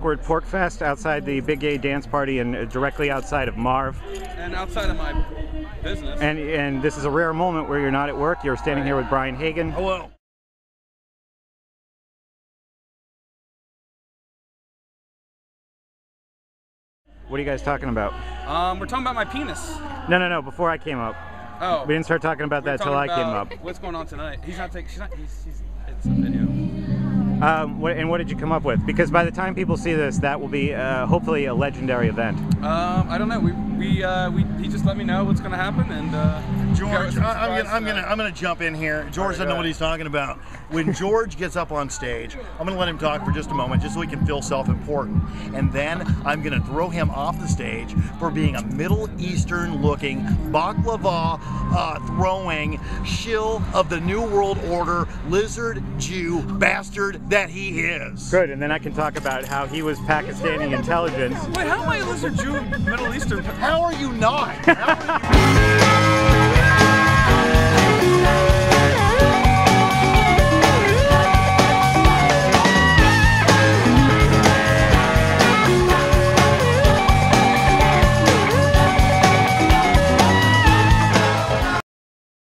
We're at Porcfest outside the Big Gay Dance Party and uh, directly outside of Marv. And outside of my business. And and this is a rare moment where you're not at work. You're standing here with Brian Hagen. Hello. What are you guys talking about? Um, we're talking about my penis. No, no, no. Before I came up, Oh. we didn't start talking about that till I came up. What's going on tonight? He's not taking. She's not. He's. he's it's a video. Um, what, and what did you come up with? Because by the time people see this, that will be uh, hopefully a legendary event. Um, I don't know. We we uh, we he just let me know what's gonna happen and. Uh, George, I- I'm gonna, I'm gonna, I'm gonna jump in here. George Alright, doesn't know what he's talking about. When George gets up on stage, I'm gonna let him talk for just a moment, just so he can feel self-important, and then I'm gonna throw him off the stage for being a Middle Eastern-looking baklava uh, throwing shill of the New World Order lizard Jew bastard that he is. Good, and then I can talk about how he was Pakistani intelligence. Wait, how am I a lizard Jew Middle Eastern? How are you not? How are you-